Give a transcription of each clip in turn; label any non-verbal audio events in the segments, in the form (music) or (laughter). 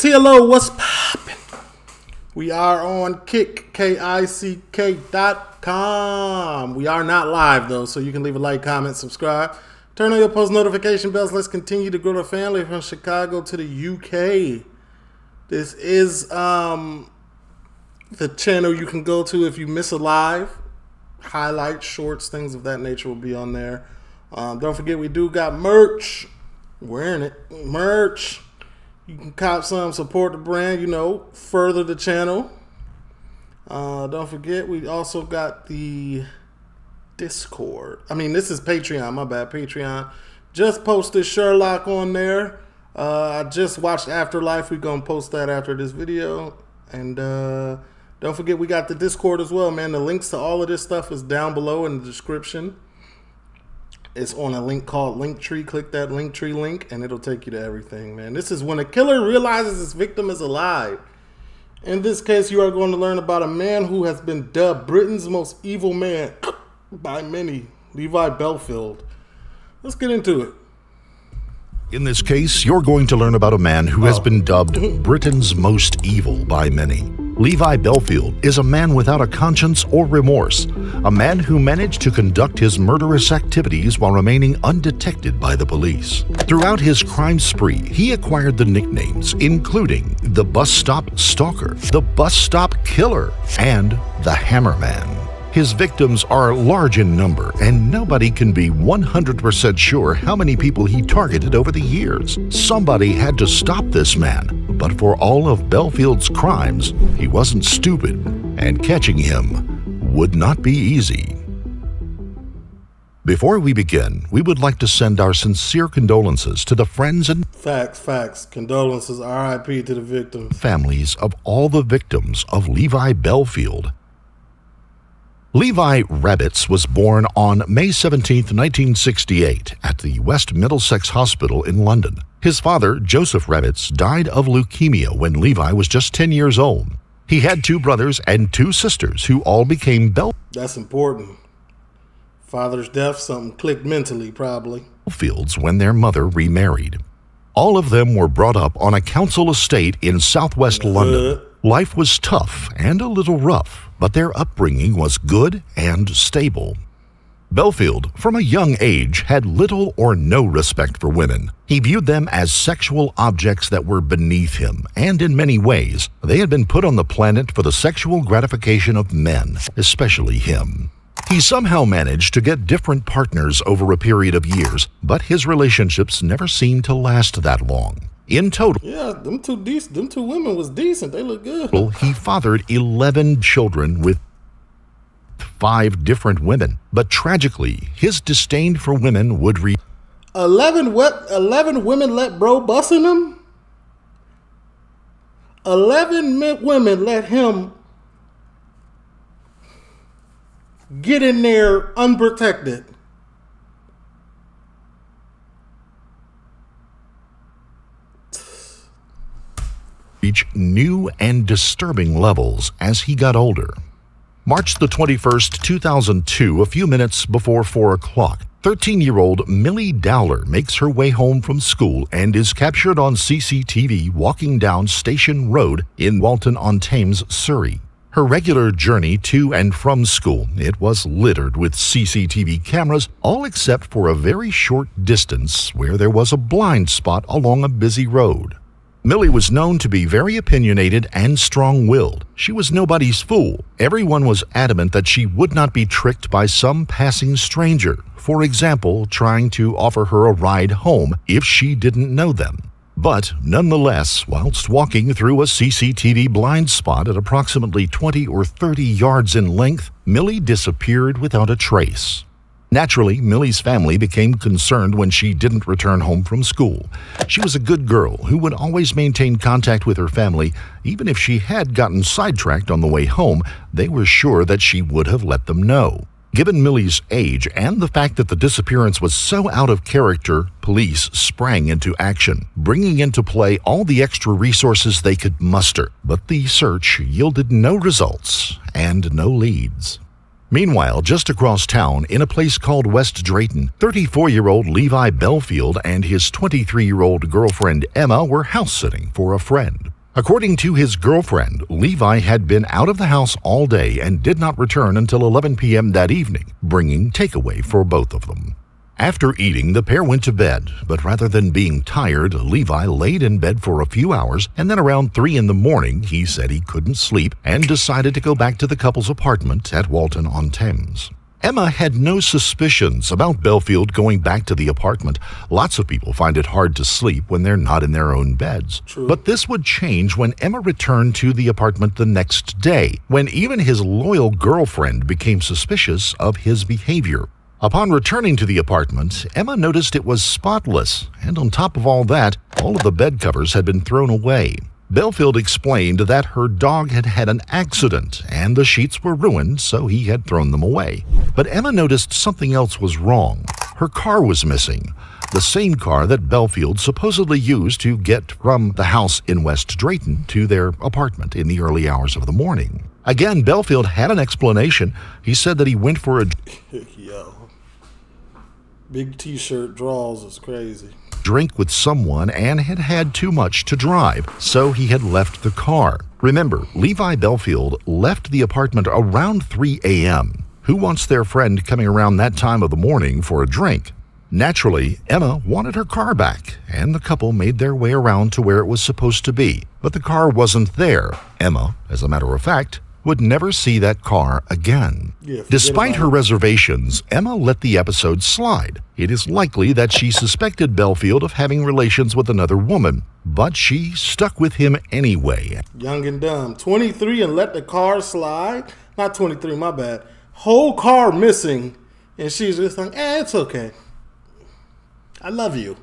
TLO, what's poppin'? We are on Kick, K-I-C-K dot com. We are not live though, so you can leave a like, comment, subscribe. Turn on your post notification bells. Let's continue to grow the family from Chicago to the UK. This is um the channel you can go to if you miss a live. Highlights, shorts, things of that nature will be on there. Um, don't forget we do got merch. Wearing it. Merch. You can cop some, support the brand, you know, further the channel. Uh, don't forget, we also got the Discord. I mean, this is Patreon. My bad, Patreon. Just posted Sherlock on there. Uh, I just watched Afterlife. We're going to post that after this video. And uh, don't forget, we got the Discord as well, man. The links to all of this stuff is down below in the description. It's on a link called Linktree. Click that Linktree link, and it'll take you to everything, man. This is when a killer realizes his victim is alive. In this case, you are going to learn about a man who has been dubbed Britain's most evil man (coughs) by many, Levi Bellfield. Let's get into it. In this case, you're going to learn about a man who has oh. been dubbed Britain's most evil by many. Levi Bellfield is a man without a conscience or remorse, a man who managed to conduct his murderous activities while remaining undetected by the police. Throughout his crime spree, he acquired the nicknames including the Bus Stop Stalker, the Bus Stop Killer, and the Hammerman. His victims are large in number, and nobody can be 100% sure how many people he targeted over the years. Somebody had to stop this man, but for all of Bellfield's crimes, he wasn't stupid, and catching him would not be easy. Before we begin, we would like to send our sincere condolences to the friends and Facts, facts. Condolences, RIP to the victims. families of all the victims of Levi Bellfield. Levi Rabbetts was born on May 17, 1968, at the West Middlesex Hospital in London. His father, Joseph Rabbetts, died of leukemia when Levi was just 10 years old. He had two brothers and two sisters who all became Bell. That's important. Father's death, something clicked mentally, probably. Fields when their mother remarried. All of them were brought up on a council estate in southwest London. Life was tough and a little rough, but their upbringing was good and stable. Bellfield, from a young age, had little or no respect for women. He viewed them as sexual objects that were beneath him, and in many ways, they had been put on the planet for the sexual gratification of men, especially him. He somehow managed to get different partners over a period of years, but his relationships never seemed to last that long. In total, Yeah, them two decent. Them two women was decent. They look good. Well, he fathered 11 children with five different women. But tragically, his disdain for women would re- Eleven what? Eleven women let bro bussing them. Eleven mi- women let him get in there unprotected. Reach new and disturbing levels as he got older. March the 21st, 2002, a few minutes before 4 o'clock, 13 year old Milly Dowler makes her way home from school and is captured on CCTV walking down Station Road in Walton on Thames, Surrey. Her regular journey to and from school, it was littered with CCTV cameras, all except for a very short distance where there was a blind spot along a busy road. Milly was known to be very opinionated and strong willed. She was nobody's fool. Everyone was adamant that she would not be tricked by some passing stranger, for example, trying to offer her a ride home if she didn't know them. But nonetheless, whilst walking through a CCTV blind spot at approximately 20 or 30 yards in length, Milly disappeared without a trace. Naturally, Milly's family became concerned when she didn't return home from school. She was a good girl who would always maintain contact with her family. Even if she had gotten sidetracked on the way home, they were sure that she would have let them know. Given Milly's age and the fact that the disappearance was so out of character, police sprang into action, bringing into play all the extra resources they could muster. But the search yielded no results and no leads. Meanwhile, just across town, in a place called West Drayton, 34 year old Levi Bellfield and his 23 year old girlfriend Emma were house sitting for a friend. According to his girlfriend, Levi had been out of the house all day and did not return until 11 p.m. that evening, bringing takeaway for both of them. After eating, the pair went to bed, but rather than being tired, Levi laid in bed for a few hours, and then around 3 in the morning, he said he couldn't sleep and decided to go back to the couple's apartment at Walton on Thames. Emma had no suspicions about Bellfield going back to the apartment. Lots of people find it hard to sleep when they're not in their own beds. True. But this would change when Emma returned to the apartment the next day, when even his loyal girlfriend became suspicious of his behavior. Upon returning to the apartment, Emma noticed it was spotless, and on top of all that, all of the bed covers had been thrown away. Bellfield explained that her dog had had an accident and the sheets were ruined, so he had thrown them away. But Emma noticed something else was wrong. Her car was missing. The same car that Bellfield supposedly used to get from the house in West Drayton to their apartment in the early hours of the morning. Again, Bellfield had an explanation. He said that he went for a (laughs) Yo. Big t shirt draws is crazy. drink with someone and had had too much to drive, so he had left the car. Remember, Levi Bellfield left the apartment around 3 a.m. Who wants their friend coming around that time of the morning for a drink? Naturally, Emma wanted her car back, and the couple made their way around to where it was supposed to be. But the car wasn't there. Emma, as a matter of fact, would never see that car again. Yeah, Despite her it. reservations, Emma let the episode slide. It is likely that she suspected Bellfield of having relations with another woman, but she stuck with him anyway. Young and dumb. 23 and let the car slide. Not 23, my bad. Whole car missing. And she's just like, eh, it's okay. I love you.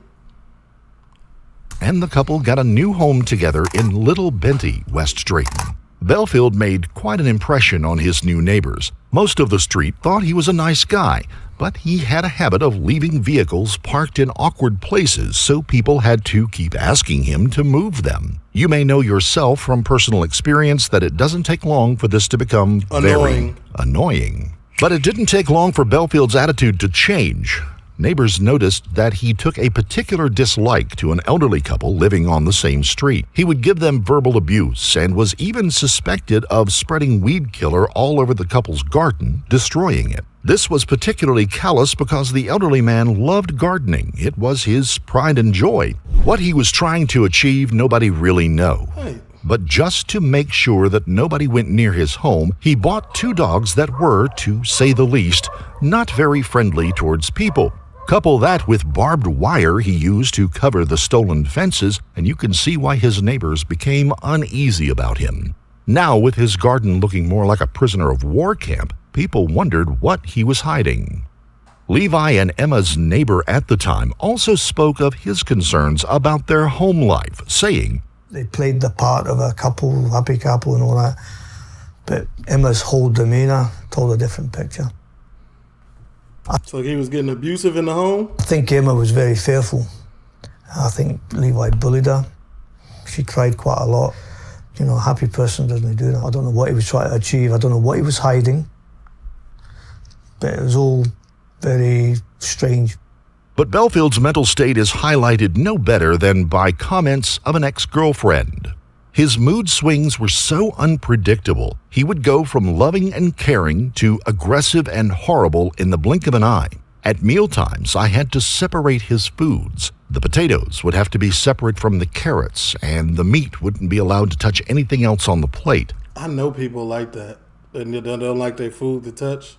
and the couple got a new home together in Little Benty, West Drayton. Bellfield made quite an impression on his new neighbors. Most of the street thought he was a nice guy, but he had a habit of leaving vehicles parked in awkward places, so people had to keep asking him to move them. You may know yourself from personal experience that it doesn't take long for this to become Annoying. very annoying. But it didn't take long for Bellfield's attitude to change. Neighbors noticed that he took a particular dislike to an elderly couple living on the same street. He would give them verbal abuse and was even suspected of spreading weed killer all over the couple's garden, destroying it. This was particularly callous because the elderly man loved gardening. It was his pride and joy. What he was trying to achieve, nobody really knew. But just to make sure that nobody went near his home, he bought two dogs that were, to say the least, not very friendly towards people. Couple that with barbed wire he used to cover the stolen fences, and you can see why his neighbors became uneasy about him. Now, with his garden looking more like a prisoner of war camp, people wondered what he was hiding. Levi and Emma's neighbor at the time also spoke of his concerns about their home life, saying, they played the part of a couple, happy couple, and all that. But Emma's whole demeanour told a different picture. So he was getting abusive in the home? I think Emma was very fearful. I think Levi bullied her. She cried quite a lot. You know, a happy person doesn't do that. I don't know what he was trying to achieve. I don't know what he was hiding. But it was all very strange. But Bellfield's mental state is highlighted no better than by comments of an ex girlfriend. His mood swings were so unpredictable, he would go from loving and caring to aggressive and horrible in the blink of an eye. At mealtimes, I had to separate his foods. The potatoes would have to be separate from the carrots, and the meat wouldn't be allowed to touch anything else on the plate. I know people like that. And they don't don't like their food to touch.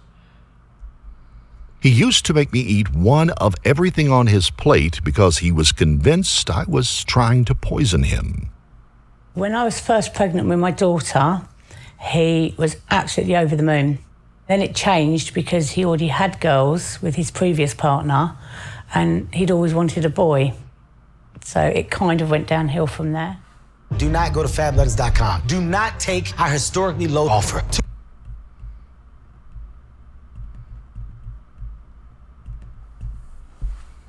He used to make me eat one of everything on his plate because he was convinced I was trying to poison him. When I was first pregnant with my daughter, he was absolutely over the moon. Then it changed because he already had girls with his previous partner and he'd always wanted a boy. So it kind of went downhill from there. Do not go to fabletters.com. Do not take our historically low offer.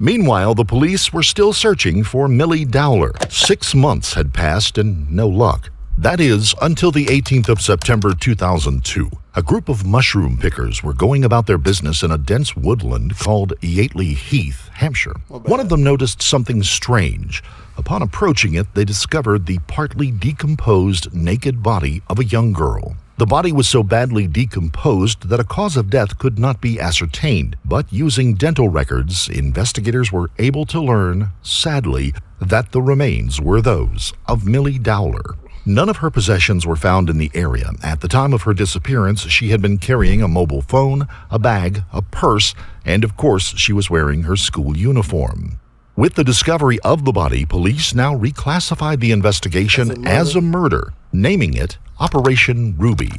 Meanwhile, the police were still searching for Milly Dowler. Six months had passed and no luck. That is, until the 18th of September 2002. A group of mushroom pickers were going about their business in a dense woodland called Yateley Heath, Hampshire. One of them noticed something strange. Upon approaching it, they discovered the partly decomposed naked body of a young girl. The body was so badly decomposed that a cause of death could not be ascertained, but using dental records, investigators were able to learn, sadly, that the remains were those of Milly Dowler. None of her possessions were found in the area. At the time of her disappearance, she had been carrying a mobile phone, a bag, a purse, and of course, she was wearing her school uniform. With the discovery of the body, police now reclassified the investigation as a murder, naming it Operation Ruby.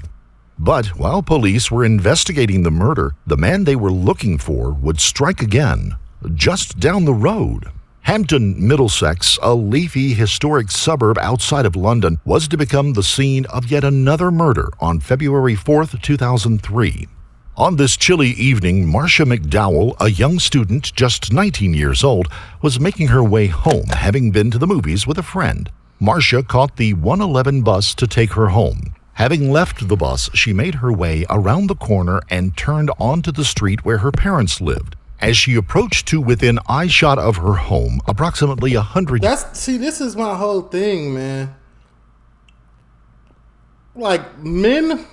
But while police were investigating the murder, the man they were looking for would strike again, just down the road. Hampton, Middlesex, a leafy historic suburb outside of London, was to become the scene of yet another murder on February 4, 2003. On this chilly evening, Marsha McDonnell, a young student just 19 years old, was making her way home, having been to the movies with a friend. Marsha caught the 111 bus to take her home. Having left the bus, she made her way around the corner and turned onto the street where her parents lived. As she approached to within eyeshot of her home, approximately a hundred That's see, this is my whole thing, man. Like men,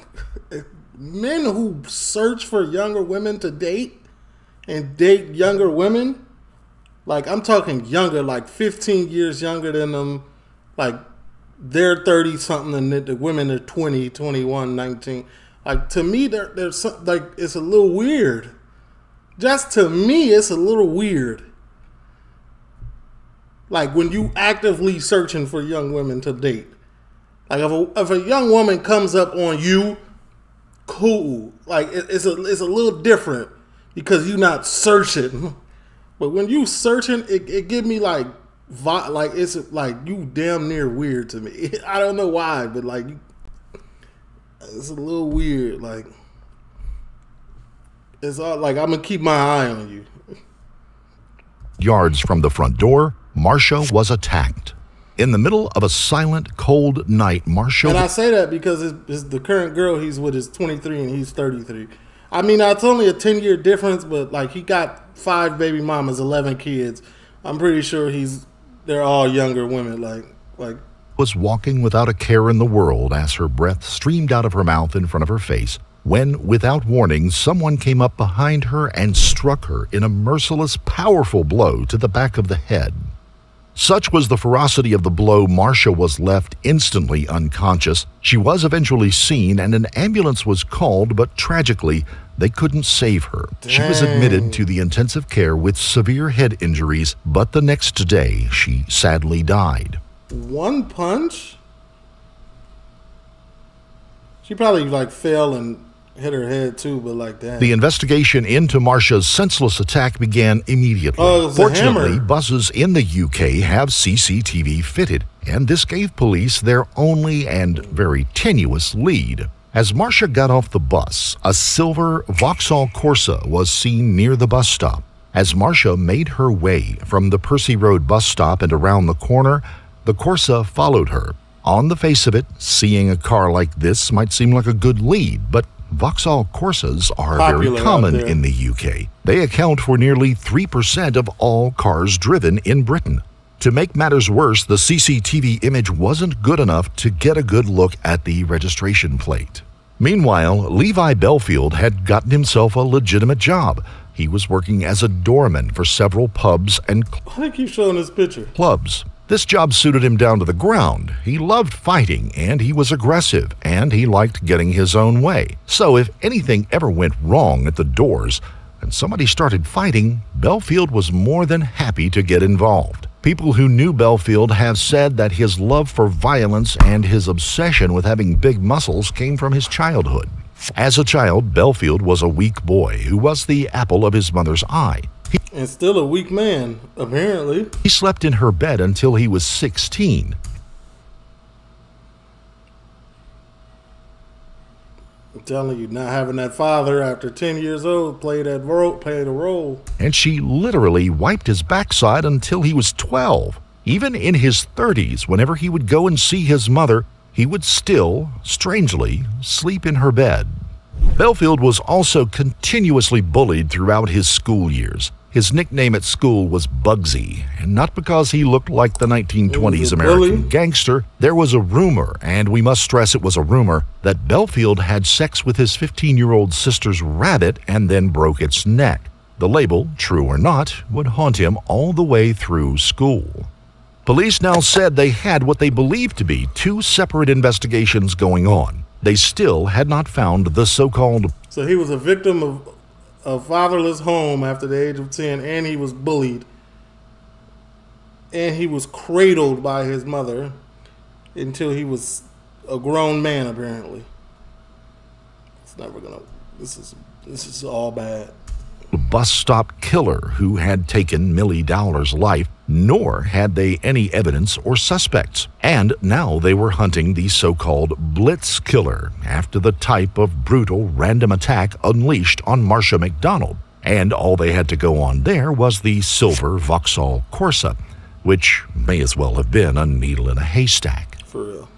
men who search for younger women to date and date younger women. Like I'm talking younger, like 15 years younger than them. Like they're 30 something and the, women are 20, 21, 19. Like to me, there, there's some, like it's a little weird. Just to me, it's a little weird. Like when you actively searching for young women to date. Like if a, if a young woman comes up on you, cool. Like it, it's a it's a little different because you're not searching. But when you searching, it, it give me like like it's like you damn near weird to me. (laughs) I don't know why, but like it's a little weird. Like it's all like I'm gonna keep my eye on you. yards from the front door, Marsha was attacked. In the middle of a silent, cold night, Marsha And I say that because it's, it's the current girl he's with is 23 and he's 33. I mean, it's only a 10 year difference, but like he got five baby mamas, 11 kids. I'm pretty sure he's they're all younger women. Like like was walking without a care in the world as her breath streamed out of her mouth in front of her face when, without warning, someone came up behind her and struck her in a merciless, powerful blow to the back of the head. Such was the ferocity of the blow, Marsha was left instantly unconscious. She was eventually seen and an ambulance was called, but tragically, they couldn't save her. She was admitted to the intensive care with severe head injuries, but the next day she sadly died. one punch. She probably like fell and hit her head too, but like that. The investigation into Marsha's senseless attack began immediately. Oh, Fortunately, buses in the UK have CCTV fitted, and this gave police their only and very tenuous lead. As Marsha got off the bus, a silver Vauxhall Corsa was seen near the bus stop. As Marsha made her way from the Percy Road bus stop and around the corner, the Corsa followed her. On the face of it, seeing a car like this might seem like a good lead, but Vauxhall Corsas are Popular very common in the UK. They account for nearly 3% of all cars driven in Britain. To make matters worse, the CCTV image wasn't good enough to get a good look at the registration plate. Meanwhile, Levi Bellfield had gotten himself a legitimate job. He was working as a doorman for several pubs and Why they keep showing this picture? clubs. This job suited him down to the ground. He loved fighting and he was aggressive and he liked getting his own way. So if anything ever went wrong at the doors and somebody started fighting, Bellfield was more than happy to get involved. People who knew Bellfield have said that his love for violence and his obsession with having big muscles came from his childhood. As a child, Bellfield was a weak boy who was the apple of his mother's eye. He And still a weak man, apparently. he slept in her bed until he was 16. I'm telling you, not having that father after 10 years old play that role, played a role. and she literally wiped his backside until he was 12. Even in his 30s, whenever he would go and see his mother, he would still, strangely, sleep in her bed. Bellfield was also continuously bullied throughout his school years. His nickname at school was Bugsy, and not because he looked like the 1920s American gangster. There was a rumor, and we must stress it was a rumor, that Bellfield had sex with his 15 year old sister's rabbit and then broke its neck. The label, true or not, would haunt him all the way through school. Police now said they had what they believed to be two separate investigations going on. They still had not found the so called. So he was a victim of a fatherless home after the age of 10, and he was bullied. And he was cradled by his mother until he was a grown man, apparently. It's never gonna. This is this is all bad The bus stop killer who had taken Milly Dowler's life, nor had they any evidence or suspects. And now they were hunting the so called Blitz killer after the type of brutal random attack unleashed on Marsha McDonnell. And all they had to go on there was the silver Vauxhall Corsa, which may as well have been a needle in a haystack. For real.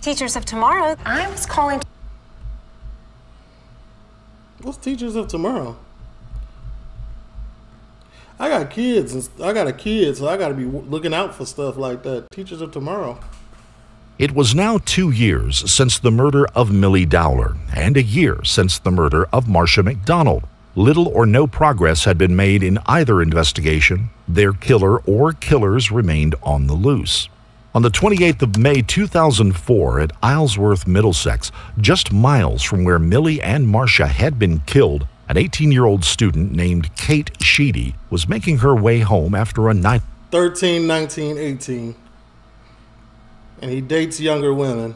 Teachers of Tomorrow, I was calling. What's Teachers of Tomorrow? I got kids, and I got a kid, so I got to be looking out for stuff like that. Teachers of tomorrow. It was now two years since the murder of Milly Dowler, and a year since the murder of Marsha McDonnell. Little or no progress had been made in either investigation. Their killer or killers remained on the loose. On the 28th of May 2004 at Isleworth, Middlesex, just miles from where Milly and Marsha had been killed, an 18 year old student named Kate Sheedy was making her way home after a night. 13, 19, 18. And he dates younger women.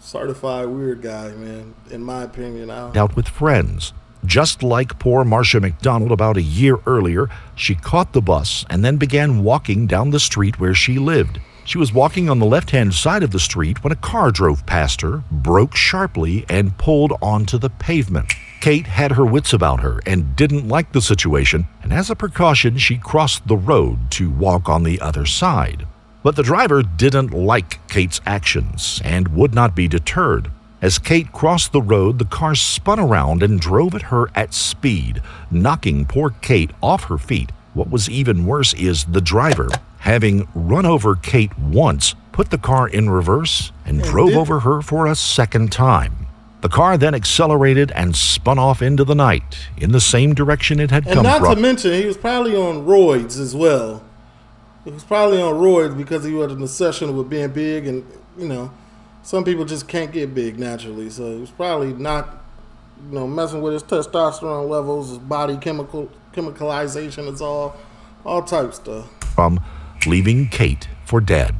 Certified weird guy, man, in my opinion. I Out with friends. Just like poor Marsha McDonnell about a year earlier, she caught the bus and then began walking down the street where she lived. She was walking on the left hand side of the street when a car drove past her, broke sharply, and pulled onto the pavement. Kate had her wits about her and didn't like the situation, and as a precaution, she crossed the road to walk on the other side. But the driver didn't like Kate's actions and would not be deterred. As Kate crossed the road, the car spun around and drove at her at speed, knocking poor Kate off her feet. What was even worse is the driver, having run over Kate once, put the car in reverse and drove over her for a second time. The car then accelerated and spun off into the night in the same direction it had and come from. And not to mention, he was probably on roids as well. He was probably on roids because he was an obsession with being big, and you know, some people just can't get big naturally. So he was probably not, you know, messing with his testosterone levels, his body chemical chemicalization it's all, all type stuff. From leaving Kate for dead.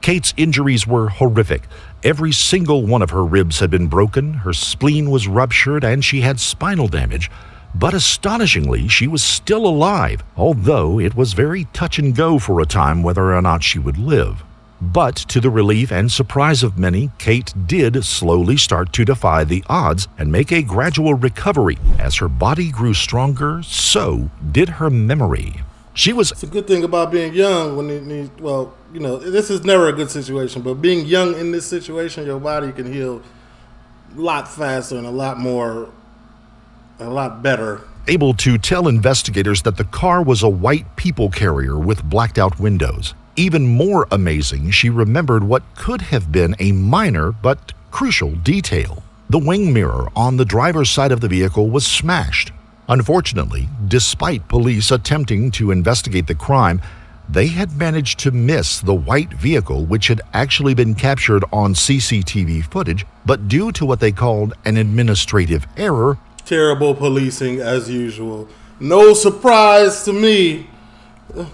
Kate's injuries were horrific. Every single one of her ribs had been broken, her spleen was ruptured, and she had spinal damage. But astonishingly, she was still alive, although it was very touch and go for a time whether or not she would live. But to the relief and surprise of many, Kate did slowly start to defy the odds and make a gradual recovery. As her body grew stronger, so did her memory. She was. It's a good thing about being young when you, well, you know, this is never a good situation, but being young in this situation, your body can heal a lot faster and a lot more, a lot better. Able to tell investigators that the car was a white people carrier with blacked out windows. Even more amazing, she remembered what could have been a minor but crucial detail. The wing mirror on the driver's side of the vehicle was smashed, Unfortunately, despite police attempting to investigate the crime, they had managed to miss the white vehicle which had actually been captured on CCTV footage, but due to what they called an administrative error, terrible policing as usual. No surprise to me.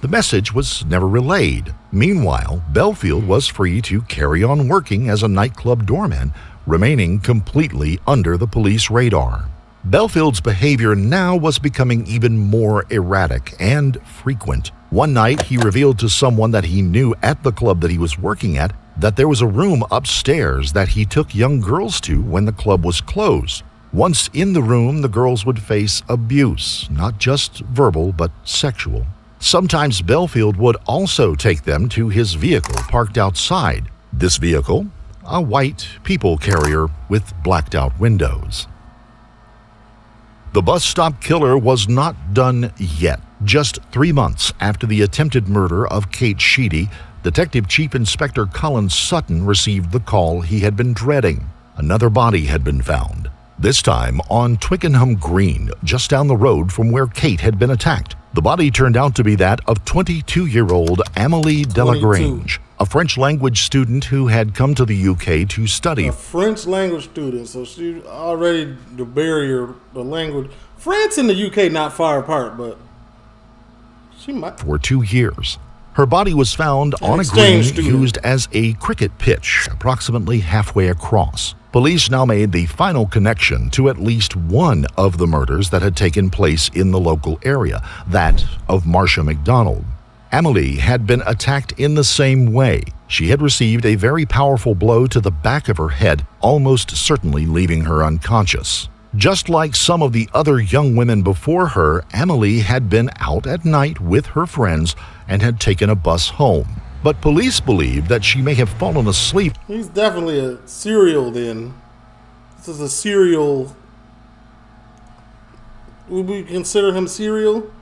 The message was never relayed. Meanwhile, Bellfield was free to carry on working as a nightclub doorman, remaining completely under the police radar. Bellfield's behavior now was becoming even more erratic and frequent. One night, he revealed to someone that he knew at the club that he was working at that there was a room upstairs that he took young girls to when the club was closed. Once in the room, the girls would face abuse, not just verbal, but sexual. Sometimes Bellfield would also take them to his vehicle parked outside. This vehicle, a white people carrier with blacked out windows. The bus stop killer was not done yet. Just three months after the attempted murder of Kate Sheedy, Detective Chief Inspector Colin Sutton received the call he had been dreading. Another body had been found, this time on Twickenham Green, just down the road from where Kate had been attacked. The body turned out to be that of 22 year old Amelie Delagrange, a French language student who had come to the UK to study. A French language student, so she already the barrier, the language. France and the UK not far apart, but she might. For two years. Her body was found An on a green student. used as a cricket pitch, approximately halfway across. Police now made the final connection to at least one of the murders that had taken place in the local area, that of Marsha McDonnell. Amelie had been attacked in the same way. She had received a very powerful blow to the back of her head, almost certainly leaving her unconscious. Just like some of the other young women before her, Amelie had been out at night with her friends and had taken a bus home but police believe that she may have fallen asleep. He's definitely a serial then. This is a serial. Would we consider him serial?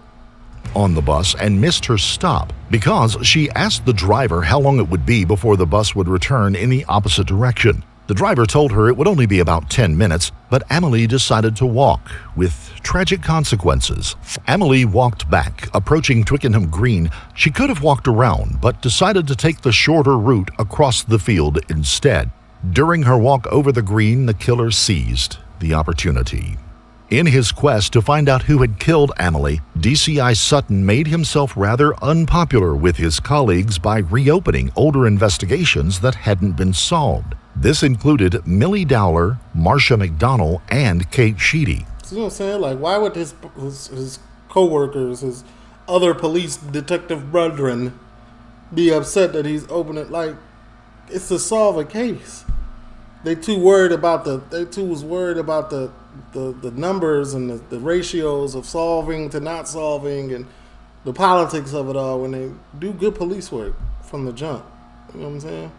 On the bus and missed her stop because she asked the driver how long it would be before the bus would return in the opposite direction. The driver told her it would only be about 10 minutes, but Amelie decided to walk, with tragic consequences. Amelie walked back, approaching Twickenham Green. She could have walked around, but decided to take the shorter route across the field instead. During her walk over the green, the killer seized the opportunity. In his quest to find out who had killed Amelie, DCI Sutton made himself rather unpopular with his colleagues by reopening older investigations that hadn't been solved. This included Milly Dowler, Marsha McDonnell, and Kate Sheedy. You know what I'm saying? Like, why would his, his, his co-workers, his other police detective brethren be upset that he's opening, like, it's to solve a case. They too worried about the, they too was worried about the, the, the numbers and the, the ratios of solving to not solving and the politics of it all when they do good police work from the jump. You know what I'm saying?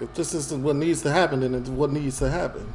If this isn't what needs to happen, then it's what needs to happen.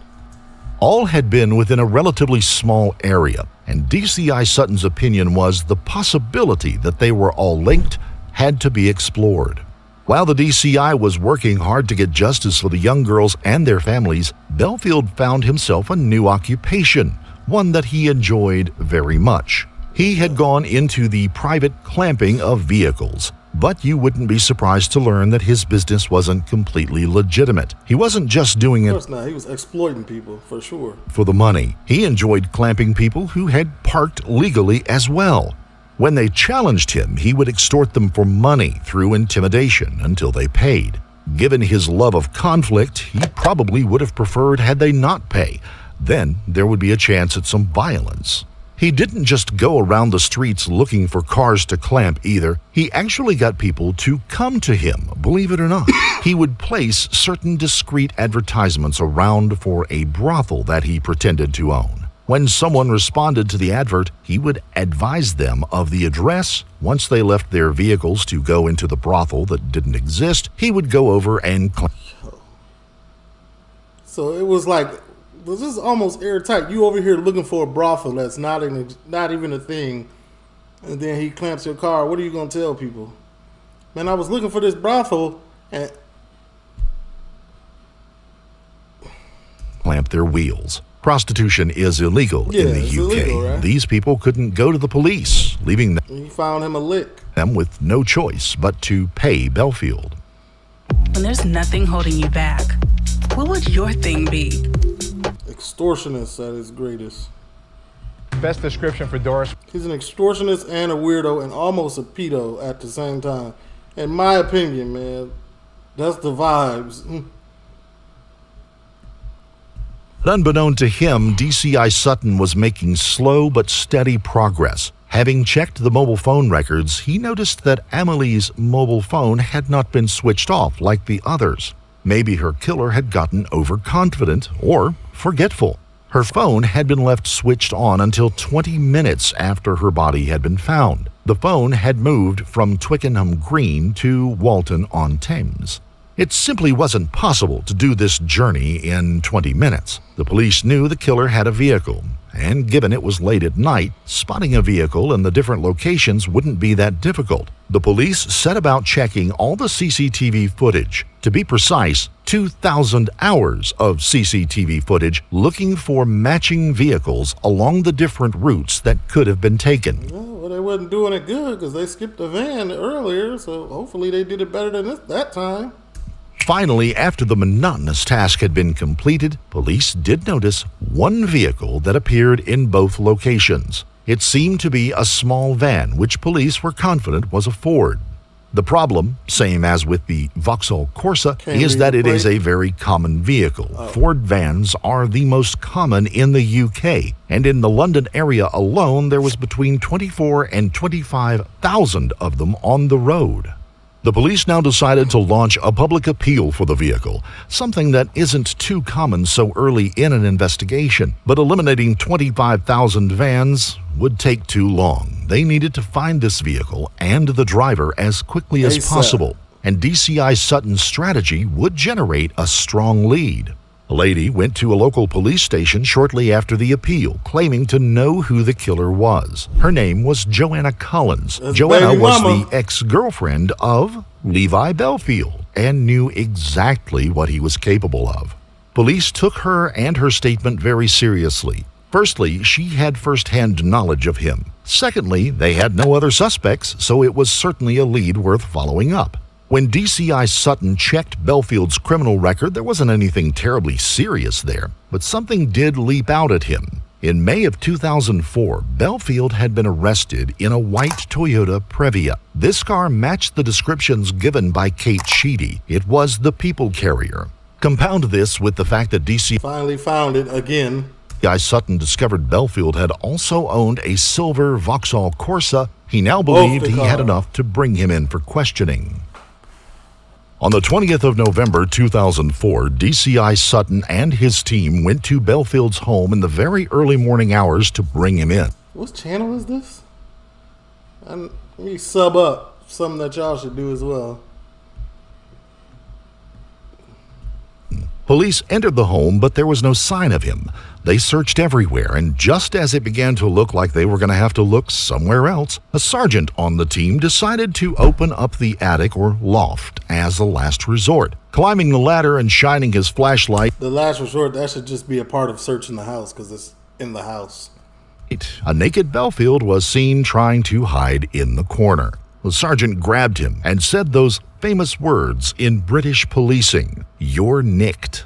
All had been within a relatively small area, and DCI Sutton's opinion was the possibility that they were all linked had to be explored. While the DCI was working hard to get justice for the young girls and their families, Bellfield found himself a new occupation, one that he enjoyed very much. He had gone into the private clamping of vehicles, but you wouldn't be surprised to learn that his business wasn't completely legitimate. He wasn't just doing it. Of course not. He was exploiting people, for sure. For the money. He enjoyed clamping people who had parked legally as well. When they challenged him, he would extort them for money through intimidation until they paid. Given his love of conflict, he probably would have preferred had they not pay. Then there would be a chance at some violence. He didn't just go around the streets looking for cars to clamp either. He actually got people to come to him, believe it or not. (coughs) he would place certain discreet advertisements around for a brothel that he pretended to own. When someone responded to the advert, he would advise them of the address. Once they left their vehicles to go into the brothel that didn't exist, he would go over and. Clamp. So it was like this is almost airtight. You over here looking for a brothel that's not in, not even a thing, and then he clamps your car. What are you gonna tell people? Man, I was looking for this brothel and clamp their wheels. Prostitution is illegal yeah, in the UK. Illegal, right? These people couldn't go to the police, leaving them. He found him a lick. Them with no choice but to pay Bellfield. When there's nothing holding you back, what would your thing be? Extortionist at his greatest. Best description for Doris. He's an extortionist and a weirdo and almost a pedo at the same time. In my opinion, man, that's the vibes. Hmm. Unbeknown to him, DCI Sutton was making slow but steady progress. Having checked the mobile phone records, he noticed that Amelie's mobile phone had not been switched off like the others. Maybe her killer had gotten overconfident or forgetful. Her phone had been left switched on until 20 minutes after her body had been found. The phone had moved from Twickenham Green to Walton on Thames. It simply wasn't possible to do this journey in 20 minutes. The police knew the killer had a vehicle, and given it was late at night, spotting a vehicle in the different locations wouldn't be that difficult. The police set about checking all the CCTV footage. To be precise, 2,000 hours of CCTV footage looking for matching vehicles along the different routes that could have been taken. Well, they wasn't doing it good because they skipped a van earlier, so hopefully they did it better than this, that time. Finally, after the monotonous task had been completed, police did notice one vehicle that appeared in both locations. It seemed to be a small van, which police were confident was a Ford. The problem, same as with the Vauxhall Corsa, Can't is that it is a very common vehicle. Oh. Ford vans are the most common in the UK, and in the London area alone, there was between 24 and 25,000 of them on the road. The police now decided to launch a public appeal for the vehicle, something that isn't too common so early in an investigation. But eliminating 25,000 vans would take too long. They needed to find this vehicle and the driver as quickly as possible, and DCI Sutton's strategy would generate a strong lead. Lady went to a local police station shortly after the appeal, claiming to know who the killer was. Her name was Joanna Collins. That's Joanna was mama. the ex girlfriend of Levi Bellfield and knew exactly what he was capable of. Police took her and her statement very seriously. Firstly, she had first hand knowledge of him. Secondly, they had no other suspects, so it was certainly a lead worth following up. When DCI Sutton checked Bellfield's criminal record, there wasn't anything terribly serious there, but something did leap out at him. In May of 2004, Bellfield had been arrested in a white Toyota Previa. This car matched the descriptions given by Kate Sheedy. It was the people carrier. Compound this with the fact that DCI Finally found it again. Guy Sutton discovered Bellfield had also owned a silver Vauxhall Corsa. He now believed he had enough to bring him in for questioning. On the 20th of November 2004, DCI Sutton and his team went to Bellfield's home in the very early morning hours to bring him in. What channel is this? And let me sub up something that y'all should do as well. Police entered the home, but there was no sign of him. They searched everywhere, and just as it began to look like they were going to have to look somewhere else, a sergeant on the team decided to open up the attic or loft as a last resort. Climbing the ladder and shining his flashlight, The last resort, that should just be a part of searching the house because it's in the house. a naked Bellfield was seen trying to hide in the corner. The sergeant grabbed him and said those famous words in British policing You're nicked.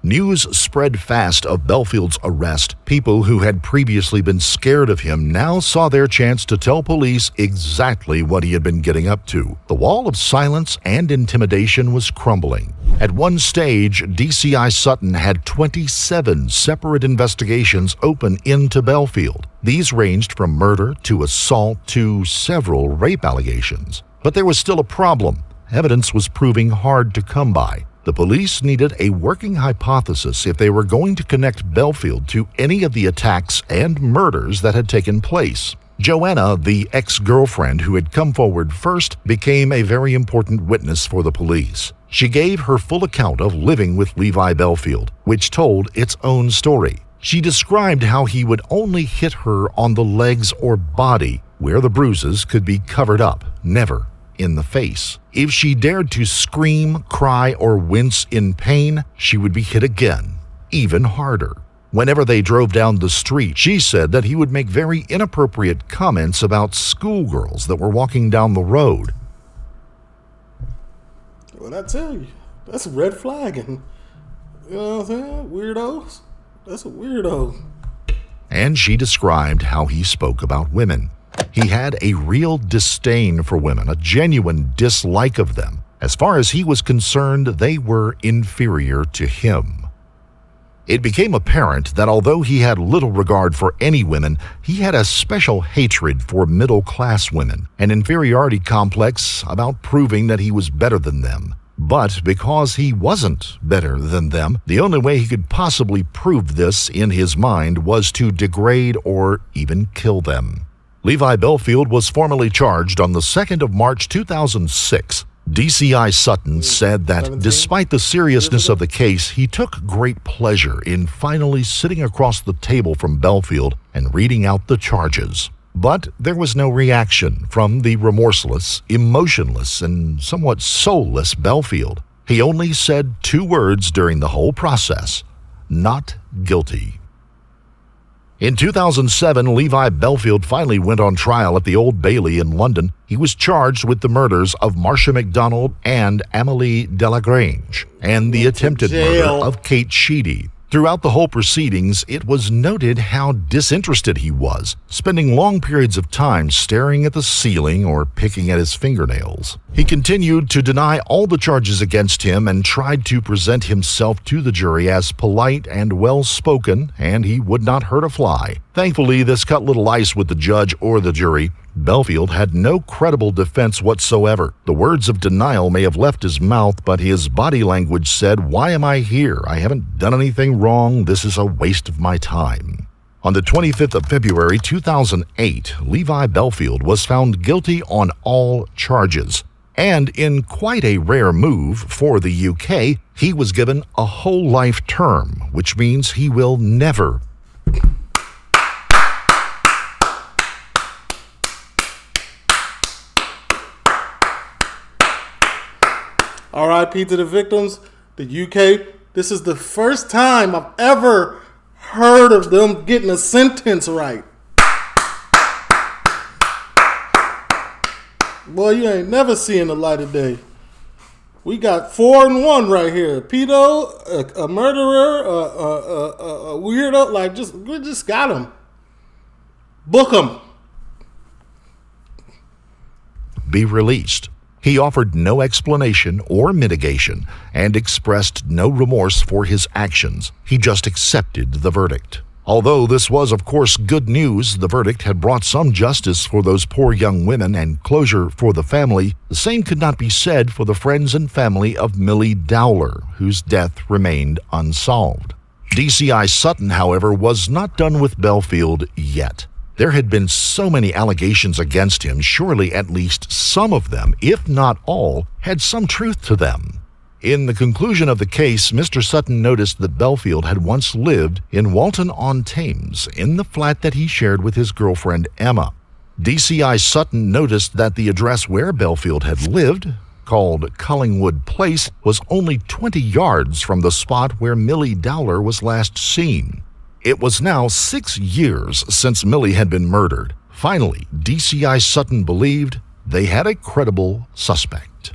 News spread fast of Bellfield's arrest. People who had previously been scared of him now saw their chance to tell police exactly what he had been getting up to. The wall of silence and intimidation was crumbling. At one stage, DCI Sutton had 27 separate investigations open into Bellfield. These ranged from murder to assault to several rape allegations. But there was still a problem. Evidence was proving hard to come by. The police needed a working hypothesis if they were going to connect Bellfield to any of the attacks and murders that had taken place. Joanna, the ex girlfriend who had come forward first, became a very important witness for the police. She gave her full account of living with Levi Bellfield, which told its own story. She described how he would only hit her on the legs or body, where the bruises could be covered up, never in the face. If she dared to scream, cry, or wince in pain, she would be hit again, even harder. Whenever they drove down the street, she said that he would make very inappropriate comments about schoolgirls that were walking down the road. What I tell you, that's red flagging. You know what I'm saying? Weirdos. That's a weirdo. and she described how he spoke about women. He had a real disdain for women, a genuine dislike of them. As far as he was concerned, they were inferior to him. It became apparent that although he had little regard for any women, he had a special hatred for middle class women, an inferiority complex about proving that he was better than them. But because he wasn't better than them, the only way he could possibly prove this in his mind was to degrade or even kill them. Levi Bellfield was formally charged on the 2nd of March 2006. DCI Sutton said that despite the seriousness of the case, he took great pleasure in finally sitting across the table from Bellfield and reading out the charges. But there was no reaction from the remorseless, emotionless, and somewhat soulless Bellfield. He only said two words during the whole process not guilty. In 2007, Levi Bellfield finally went on trial at the Old Bailey in London. He was charged with the murders of Marsha McDonnell and Amelie Delagrange and the attempted murder of Kate Sheedy. Throughout the whole proceedings, it was noted how disinterested he was, spending long periods of time staring at the ceiling or picking at his fingernails. He continued to deny all the charges against him and tried to present himself to the jury as polite and well spoken, and he would not hurt a fly. Thankfully, this cut little ice with the judge or the jury. Bellfield had no credible defense whatsoever. The words of denial may have left his mouth, but his body language said, Why am I here? I haven't done anything wrong. This is a waste of my time. On the 25th of February 2008, Levi Bellfield was found guilty on all charges. And in quite a rare move for the UK, he was given a whole life term, which means he will never RIP to the victims. The UK, this is the first time I've ever heard of them getting a sentence right. Boy, you ain't never seeing the light of day. We got four and one right here. Pedo, a, a murderer, a, a, a, weirdo. Like, just we just got him. Book him. Be released. He offered no explanation or mitigation and expressed no remorse for his actions. He just accepted the verdict. Although this was, of course, good news, the verdict had brought some justice for those poor young women and closure for the family. The same could not be said for the friends and family of Milly Dowler, whose death remained unsolved. DCI Sutton, however, was not done with Bellfield yet. There had been so many allegations against him, surely at least some of them, if not all, had some truth to them. In the conclusion of the case, Mr. Sutton noticed that Bellfield had once lived in Walton on Thames in the flat that he shared with his girlfriend Emma. DCI Sutton noticed that the address where Bellfield had lived, called Collingwood Place, was only 20 yards from the spot where Milly Dowler was last seen. It was now six years since Milly had been murdered. Finally, DCI Sutton believed they had a credible suspect.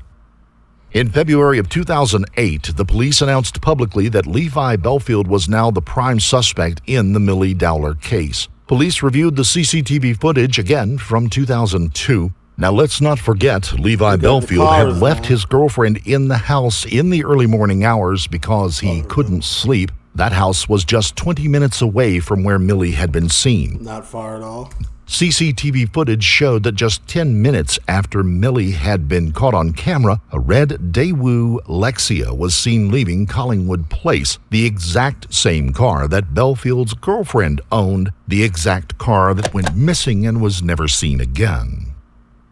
In February of 2008, the police announced publicly that Levi Bellfield was now the prime suspect in the Milly Dowler case. Police reviewed the CCTV footage again from 2002. Now, let's not forget, Levi Bellfield had left his girlfriend in the house in the early morning hours because he couldn't sleep. That house was just 20 minutes away from where Milly had been seen. Not far at all. CCTV footage showed that just 10 minutes after Milly had been caught on camera, a red Daewoo Nexia was seen leaving Collingwood Place, the exact same car that Bellfield's girlfriend owned, the exact car that went missing and was never seen again.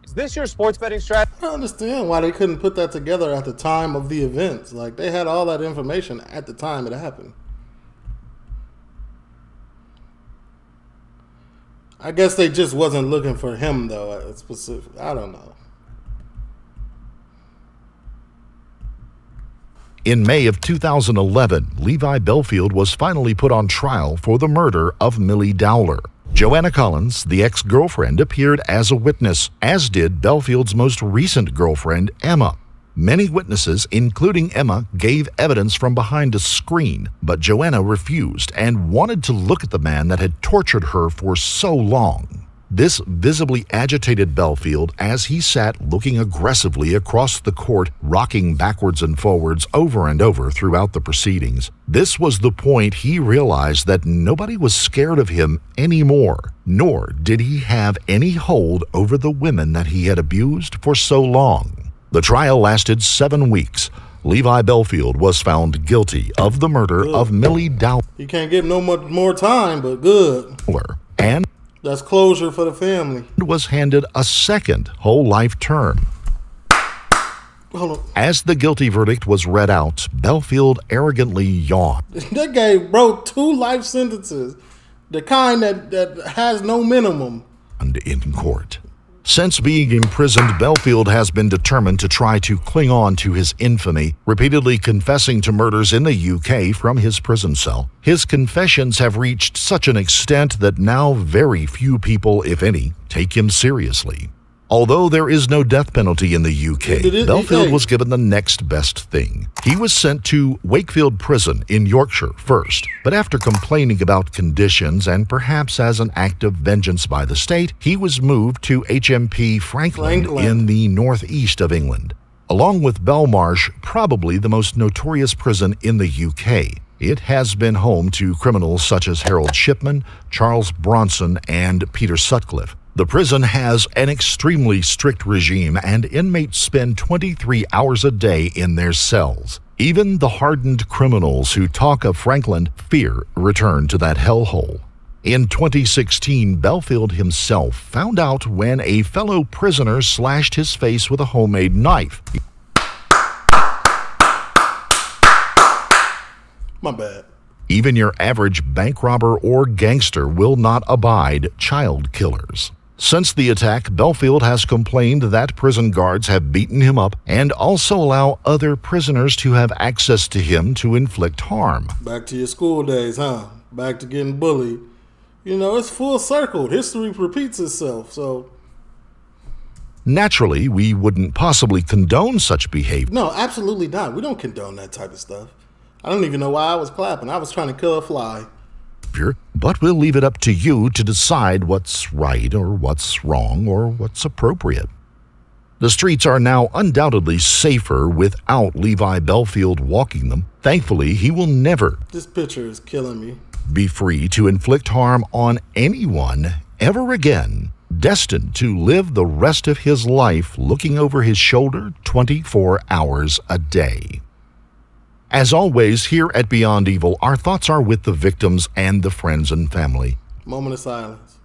Is this your sports betting strategy? I don't understand why they couldn't put that together at the time of the events. Like, they had all that information at the time it happened. I guess they just wasn't looking for him though. Specific. I don't know. In May of 2011, Levi Bellfield was finally put on trial for the murder of Milly Dowler. Joanna Collings, the ex girlfriend, appeared as a witness, as did Bellfield's most recent girlfriend, Emma. Many witnesses, including Emma, gave evidence from behind a screen, but Joanna refused and wanted to look at the man that had tortured her for so long. This visibly agitated Bellfield as he sat looking aggressively across the court, rocking backwards and forwards over and over throughout the proceedings. This was the point he realized that nobody was scared of him anymore, nor did he have any hold over the women that he had abused for so long. The trial lasted seven weeks. Levi Bellfield was found guilty of the murder Good. of Milly Dowler You can't give no more, more time, but good. and That's closure for the family. was handed a second whole life term. Hold on. As the guilty verdict was read out, Bellfield arrogantly yawned. They gave bro two life sentences, the kind that, that has no minimum. And in court. Since being imprisoned, Bellfield has been determined to try to cling on to his infamy, repeatedly confessing to murders in the UK from his prison cell. His confessions have reached such an extent that now very few people, if any, take him seriously. Although there is no death penalty in the UK, It Bellfield was given the next best thing. He was sent to Wakefield Prison in Yorkshire first, but after complaining about conditions and perhaps as an act of vengeance by the state, he was moved to HMP Frankland, Frankland. in the northeast of England. Along with Belmarsh, probably the most notorious prison in the UK. It has been home to criminals such as Harold Shipman, Charles Bronson, and Peter Sutcliffe. The prison has an extremely strict regime, and inmates spend 23 hours a day in their cells. Even the hardened criminals who talk of Frankland fear return to that hellhole. In 2016, Bellfield himself found out when a fellow prisoner slashed his face with a homemade knife. My bad. Even your average bank robber or gangster will not abide child killers. Since the attack, Bellfield has complained that prison guards have beaten him up and also allow other prisoners to have access to him to inflict harm. Back to your school days, huh? Back to getting bullied. You know, it's full circle. History repeats itself. So, Naturally, we wouldn't possibly condone such behavior. no, absolutely not. We don't condone that type of stuff. I don't even know why I was clapping. I was trying to kill a fly. But we'll leave it up to you to decide what's right or what's wrong or what's appropriate. The streets are now undoubtedly safer without Levi Bellfield walking them. Thankfully, he will never This picture is killing me. be free to inflict harm on anyone ever again, destined to live the rest of his life looking over his shoulder 24 hours a day. As always, here at Beyond Evil, our thoughts are with the victims and the friends and family. Moment of silence.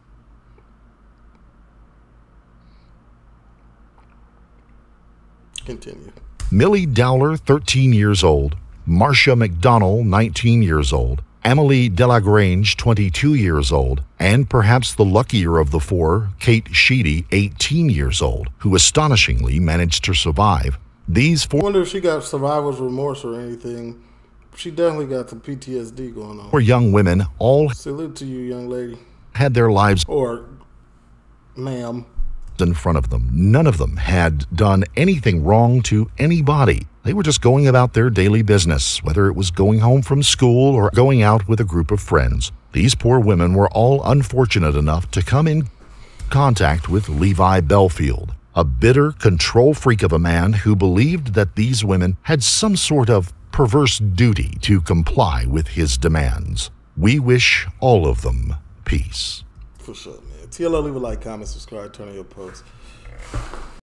Continue. Milly Dowler, 13 years old, Marsha McDonnell, 19 years old, Emily Delagrange, 22 years old, and perhaps the luckier of the four, Kate Sheedy, 18 years old, who astonishingly managed to survive. These four. I wonder if she got survivor's remorse or anything. She definitely got some PTSD going on. four young women all Salute to you, young lady. had their lives Or, ma'am. in front of them. None of them had done anything wrong to anybody. They were just going about their daily business, whether it was going home from school or going out with a group of friends. These poor women were all unfortunate enough to come in contact with Levi Bellfield, a bitter control freak of a man who believed that these women had some sort of perverse duty to comply with his demands. We wish all of them peace. For sure, man. TLO, leave a like, comment, subscribe, turn on your posts.